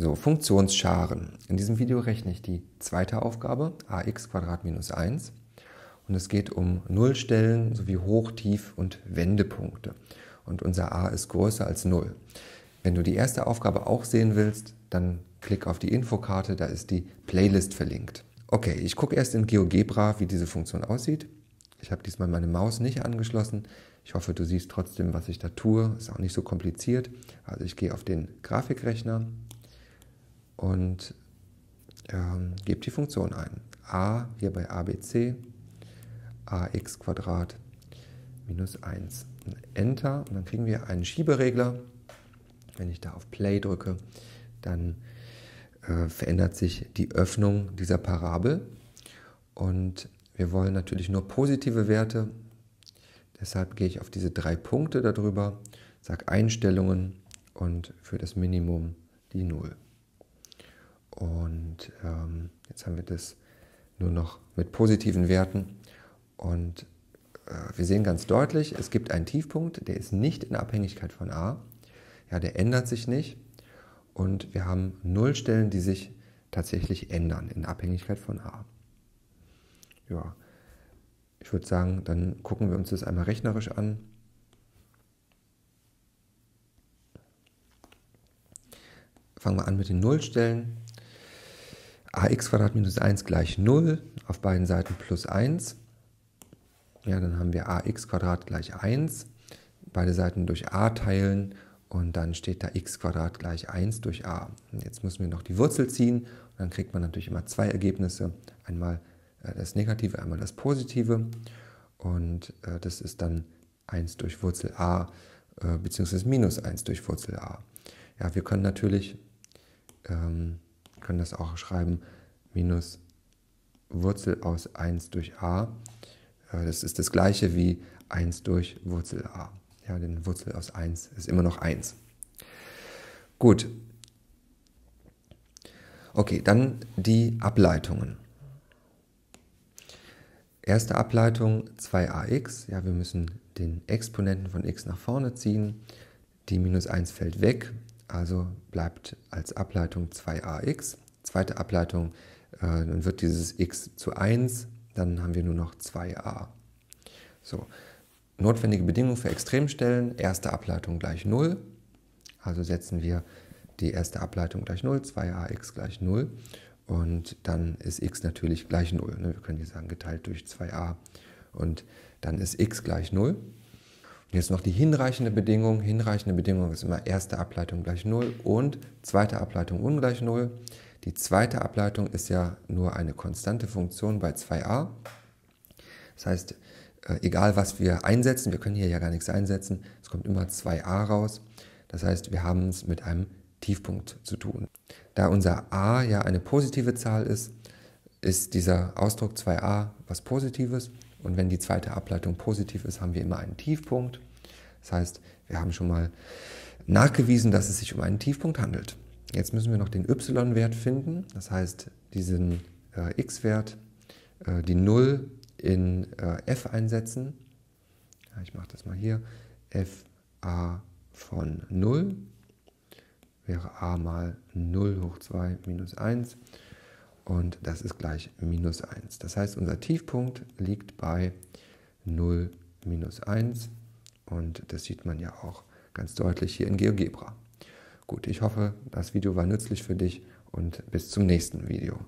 So, Funktionsscharen. In diesem Video rechne ich die zweite Aufgabe, ax minus 1. Und es geht um Nullstellen sowie Hoch-, Tief- und Wendepunkte. Und unser a ist größer als 0. Wenn du die erste Aufgabe auch sehen willst, dann klick auf die Infokarte, da ist die Playlist verlinkt. Okay, ich gucke erst in GeoGebra, wie diese Funktion aussieht. Ich habe diesmal meine Maus nicht angeschlossen. Ich hoffe, du siehst trotzdem, was ich da tue. Ist auch nicht so kompliziert. Also ich gehe auf den Grafikrechner und ähm, gebe die Funktion ein. a hier bei abc ax minus 1. Enter und dann kriegen wir einen Schieberegler. Wenn ich da auf Play drücke, dann äh, verändert sich die Öffnung dieser Parabel und wir wollen natürlich nur positive Werte. Deshalb gehe ich auf diese drei Punkte darüber, sage Einstellungen und für das Minimum die 0. Und ähm, jetzt haben wir das nur noch mit positiven Werten. Und äh, wir sehen ganz deutlich, es gibt einen Tiefpunkt, der ist nicht in Abhängigkeit von a. Ja, der ändert sich nicht. Und wir haben Nullstellen, die sich tatsächlich ändern in Abhängigkeit von a. Ja, ich würde sagen, dann gucken wir uns das einmal rechnerisch an. Fangen wir an mit den Nullstellen ax minus 1 gleich 0, auf beiden Seiten plus 1. Ja, dann haben wir ax gleich 1, beide Seiten durch a teilen und dann steht da x gleich 1 durch a. Und jetzt müssen wir noch die Wurzel ziehen und dann kriegt man natürlich immer zwei Ergebnisse, einmal äh, das Negative, einmal das Positive und äh, das ist dann 1 durch Wurzel a äh, beziehungsweise minus 1 durch Wurzel a. Ja, wir können natürlich ähm, können das auch schreiben, minus Wurzel aus 1 durch a. Äh, das ist das gleiche wie 1 durch Wurzel a. Ja, denn Wurzel aus 1 ist immer noch 1. Gut. Okay, dann die Ableitungen. Erste Ableitung 2ax. Ja, wir müssen den Exponenten von x nach vorne ziehen. Die minus 1 fällt weg. Also bleibt als Ableitung 2ax. Zweite Ableitung, äh, dann wird dieses x zu 1, dann haben wir nur noch 2a. So, notwendige Bedingung für Extremstellen, erste Ableitung gleich 0. Also setzen wir die erste Ableitung gleich 0, 2ax gleich 0. Und dann ist x natürlich gleich 0. Ne? Wir können hier sagen, geteilt durch 2a. Und dann ist x gleich 0. Und jetzt noch die hinreichende Bedingung. Hinreichende Bedingung ist immer erste Ableitung gleich 0 und zweite Ableitung ungleich 0. Die zweite Ableitung ist ja nur eine konstante Funktion bei 2a. Das heißt, äh, egal was wir einsetzen, wir können hier ja gar nichts einsetzen, es kommt immer 2a raus. Das heißt, wir haben es mit einem Tiefpunkt zu tun. Da unser a ja eine positive Zahl ist, ist dieser Ausdruck 2a was Positives und wenn die zweite Ableitung positiv ist, haben wir immer einen Tiefpunkt. Das heißt, wir haben schon mal nachgewiesen, dass es sich um einen Tiefpunkt handelt. Jetzt müssen wir noch den y-Wert finden, das heißt diesen äh, x-Wert, äh, die 0 in äh, f einsetzen. Ja, ich mache das mal hier. f a von 0 wäre a mal 0 hoch 2 minus 1 und das ist gleich minus 1. Das heißt, unser Tiefpunkt liegt bei 0 minus 1 und das sieht man ja auch ganz deutlich hier in GeoGebra. Gut, ich hoffe, das Video war nützlich für dich und bis zum nächsten Video.